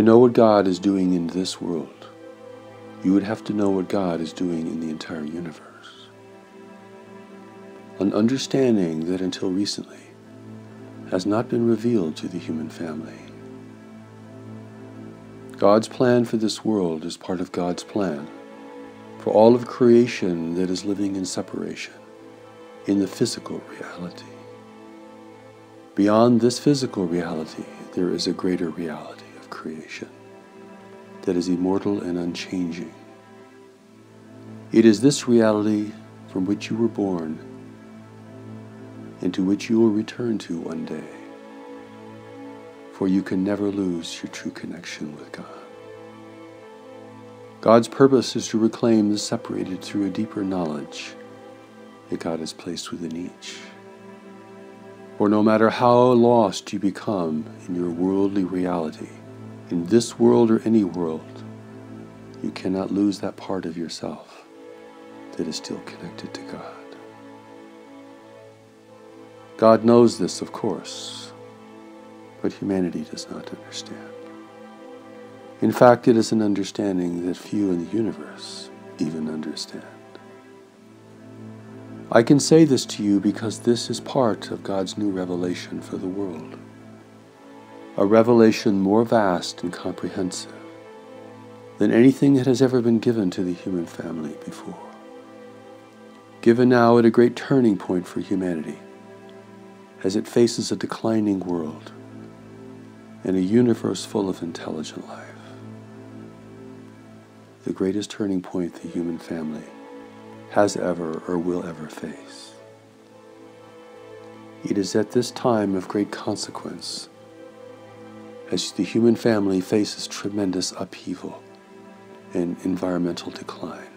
To know what God is doing in this world, you would have to know what God is doing in the entire universe. An understanding that until recently has not been revealed to the human family. God's plan for this world is part of God's plan for all of creation that is living in separation in the physical reality. Beyond this physical reality, there is a greater reality creation that is immortal and unchanging. It is this reality from which you were born and to which you will return to one day. For you can never lose your true connection with God. God's purpose is to reclaim the separated through a deeper knowledge that God has placed within each. For no matter how lost you become in your worldly reality, in this world or any world, you cannot lose that part of yourself that is still connected to God. God knows this, of course, but humanity does not understand. In fact, it is an understanding that few in the universe even understand. I can say this to you because this is part of God's new revelation for the world. A revelation more vast and comprehensive than anything that has ever been given to the human family before. Given now at a great turning point for humanity as it faces a declining world and a universe full of intelligent life the greatest turning point the human family has ever or will ever face. It is at this time of great consequence, as the human family faces tremendous upheaval and environmental decline,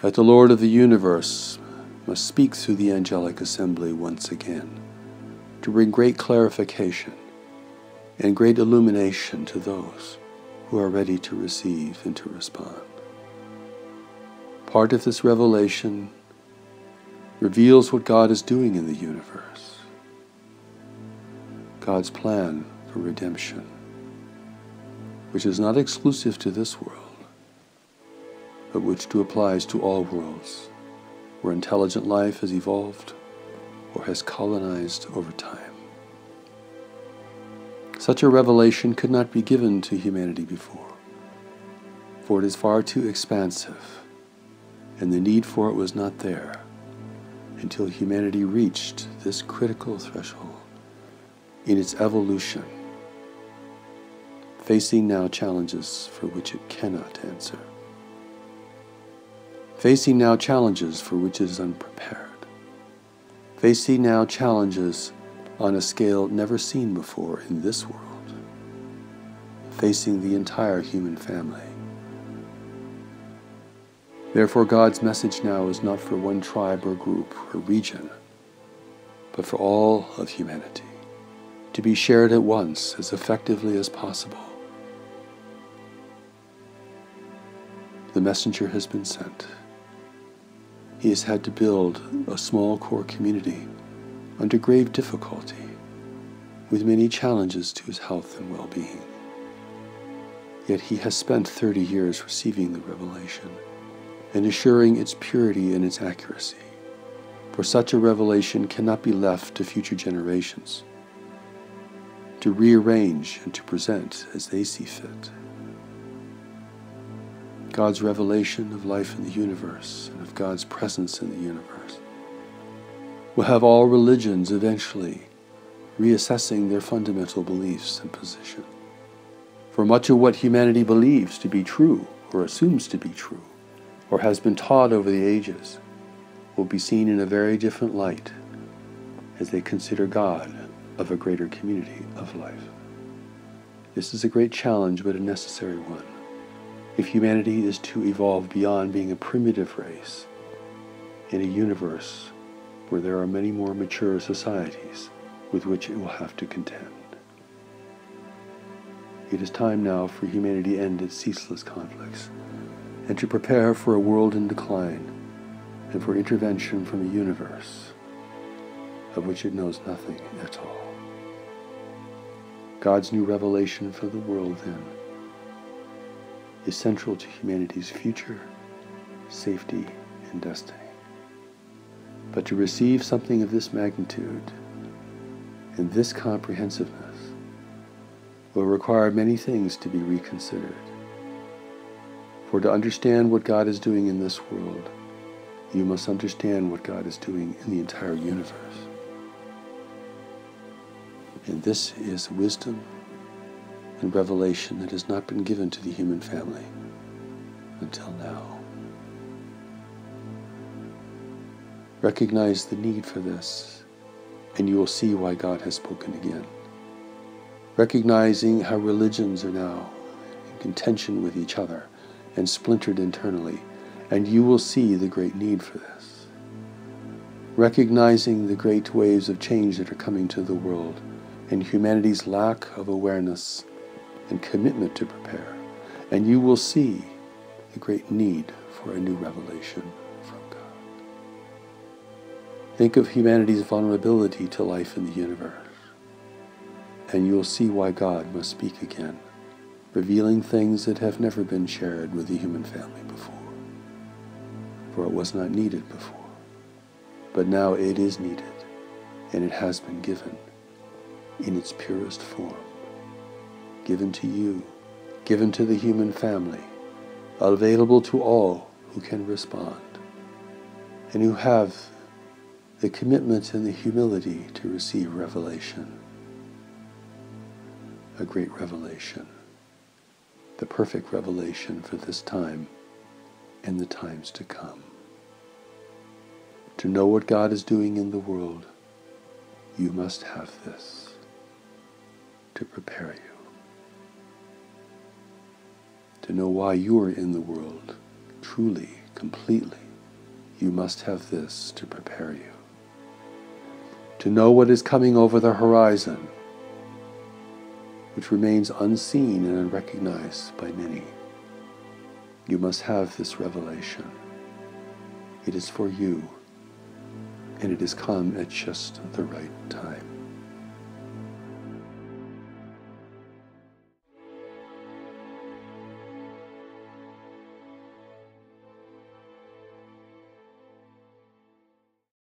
that the Lord of the universe must speak through the angelic assembly once again to bring great clarification and great illumination to those who are ready to receive and to respond. Part of this revelation reveals what God is doing in the universe, God's plan for redemption, which is not exclusive to this world, but which too applies to all worlds where intelligent life has evolved or has colonized over time. Such a revelation could not be given to humanity before, for it is far too expansive, and the need for it was not there until humanity reached this critical threshold in its evolution, facing now challenges for which it cannot answer, facing now challenges for which it is unprepared, facing now challenges on a scale never seen before in this world, facing the entire human family. Therefore, God's message now is not for one tribe or group or region, but for all of humanity, to be shared at once as effectively as possible. The messenger has been sent. He has had to build a small core community under grave difficulty, with many challenges to his health and well being. Yet he has spent 30 years receiving the revelation and assuring its purity and its accuracy. For such a revelation cannot be left to future generations to rearrange and to present as they see fit. God's revelation of life in the universe and of God's presence in the universe will have all religions eventually reassessing their fundamental beliefs and position. For much of what humanity believes to be true, or assumes to be true, or has been taught over the ages, will be seen in a very different light as they consider God of a greater community of life. This is a great challenge, but a necessary one. If humanity is to evolve beyond being a primitive race in a universe where there are many more mature societies with which it will have to contend. It is time now for humanity to end its ceaseless conflicts and to prepare for a world in decline and for intervention from a universe of which it knows nothing at all. God's new revelation for the world, then, is central to humanity's future, safety, and destiny. But to receive something of this magnitude and this comprehensiveness will require many things to be reconsidered. For to understand what God is doing in this world, you must understand what God is doing in the entire universe. And this is wisdom and revelation that has not been given to the human family until now. Recognize the need for this, and you will see why God has spoken again. Recognizing how religions are now in contention with each other and splintered internally, and you will see the great need for this. Recognizing the great waves of change that are coming to the world and humanity's lack of awareness and commitment to prepare, and you will see the great need for a new revelation. From God. Think of humanity's vulnerability to life in the universe, and you will see why God must speak again, revealing things that have never been shared with the human family before. For it was not needed before, but now it is needed, and it has been given in its purest form, given to you, given to the human family, available to all who can respond, and who have the commitment and the humility to receive revelation. A great revelation, the perfect revelation for this time and the times to come. To know what God is doing in the world, you must have this to prepare you. To know why you are in the world, truly, completely, you must have this to prepare you to know what is coming over the horizon, which remains unseen and unrecognized by many. You must have this revelation. It is for you, and it has come at just the right time.